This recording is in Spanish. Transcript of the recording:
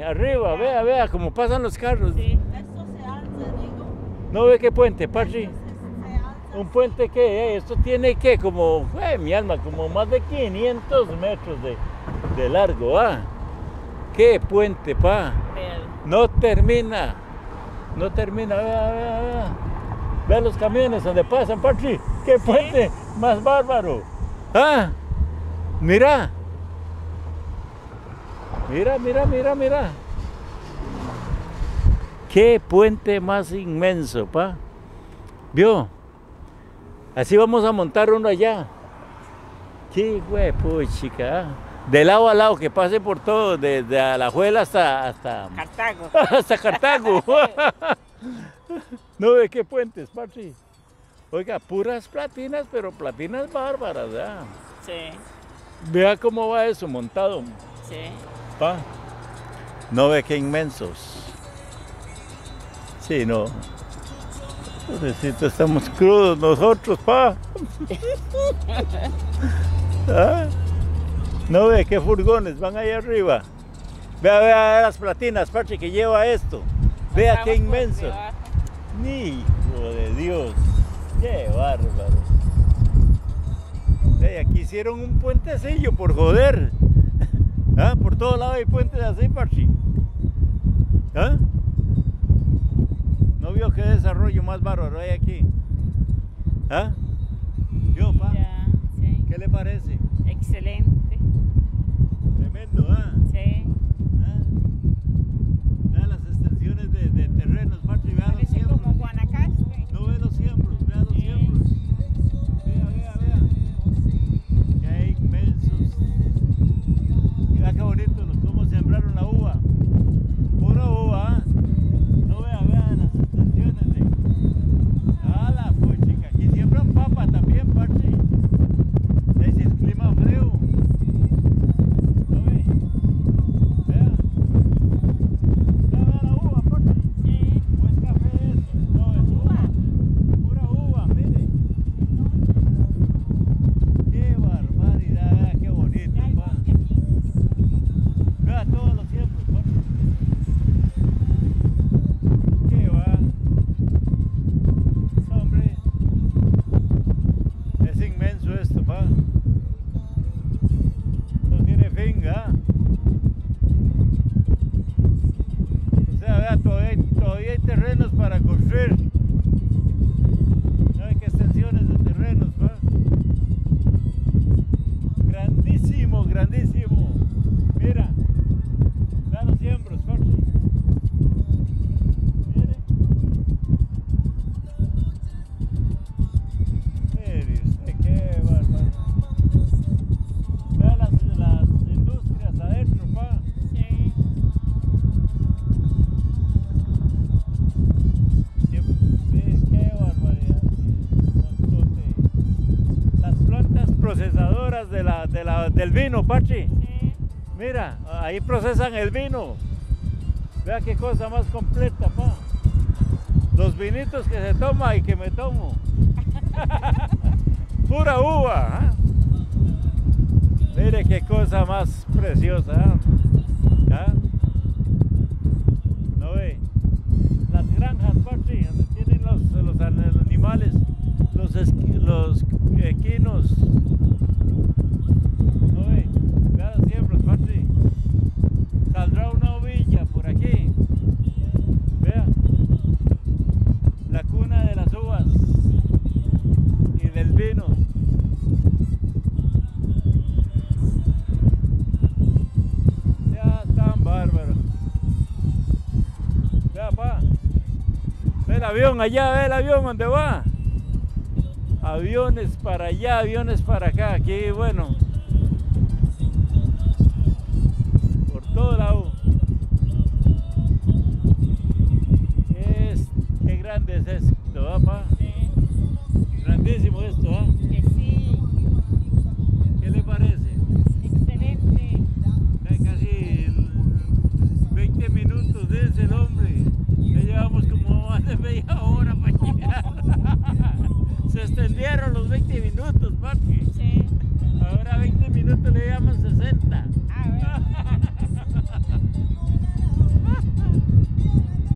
Arriba, vea, vea cómo pasan los carros. Sí, esto se alza, digo. ¿No ve qué puente, alza. Un puente que, eh, esto tiene que como, eh, mi alma, como más de 500 metros de, de largo, ¿ah? ¿Qué puente, pa? No termina, no termina, vea, vea, vea. Vea los camiones donde pasan, Patri. ¿Qué puente más bárbaro? ¿Ah? Mira. Mira, mira, mira, mira. Qué puente más inmenso, pa. ¿Vio? Así vamos a montar uno allá. Qué huevo, chica. De lado a lado, que pase por todo, desde Alajuela hasta, hasta, Cartago. hasta Cartago. no ve qué puentes, Patri. Oiga, puras platinas, pero platinas bárbaras, ¿verdad? Sí, Vea cómo va eso montado, sí. Pa. No ve qué inmensos. Sí, no. Pobrecito, estamos crudos nosotros, pa. ¿Ah? No ve qué furgones van ahí arriba. Vea, vea las platinas, Patri, que lleva esto. Vea qué inmenso. Ni hijo de Dios. Qué bárbaro. Ve, aquí hicieron un puentecillo por joder. ¿Ah? Por todo lado hay puentes así, Parchi. ¿Ah? ¿No vio qué desarrollo más bárbaro hay aquí? ¿Ah? ¿Yo, pa? Ya, sí. ¿Qué le parece? Excelente. Tremendo, ¿ah? Sí. ¿Ah? O sea, vea, todavía, todavía hay terrenos para construir. Procesadoras de la, de la, del vino, Pachi. Sí. Mira, ahí procesan el vino. Vea qué cosa más completa, pa. Los vinitos que se toma y que me tomo. Pura uva. ¿ah? Mire qué cosa más preciosa. ¿ah? ¿Ah? ¿No ve? Las granjas, Pachi, donde tienen los, los an- animales, los, los equinos. El avión allá, ve el avión donde va. Aviones para allá, aviones para acá. Aquí, bueno. Por todo lado. Es, qué grande es esto, ¿va, pa? Grandísimo esto, ¿ah? Que sí. ¿Qué le parece? Excelente. Casi el- 20 minutos dice el hombre. Ya llevamos como más de media hora para. Se extendieron los 20